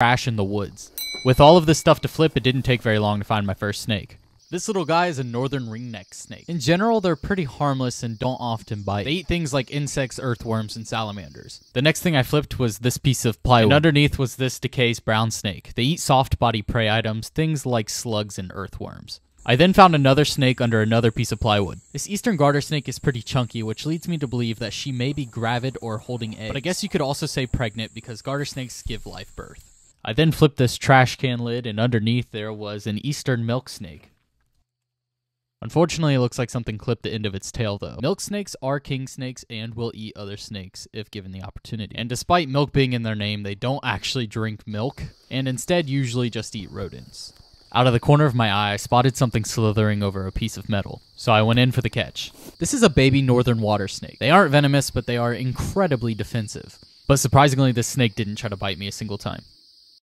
trash in the woods. With all of this stuff to flip, it didn't take very long to find my first snake. This little guy is a northern ringneck snake. In general, they're pretty harmless and don't often bite. They eat things like insects, earthworms, and salamanders. The next thing I flipped was this piece of plywood. And underneath was this DeKay's brown snake. They eat soft body prey items, things like slugs and earthworms. I then found another snake under another piece of plywood. This eastern garter snake is pretty chunky, which leads me to believe that she may be gravid or holding eggs. But I guess you could also say pregnant because garter snakes give life birth. I then flipped this trash can lid, and underneath there was an eastern milk snake. Unfortunately, it looks like something clipped the end of its tail, though. Milk snakes are king snakes and will eat other snakes if given the opportunity. And despite milk being in their name, they don't actually drink milk, and instead usually just eat rodents. Out of the corner of my eye, I spotted something slithering over a piece of metal, so I went in for the catch. This is a baby northern water snake. They aren't venomous, but they are incredibly defensive. But surprisingly, this snake didn't try to bite me a single time.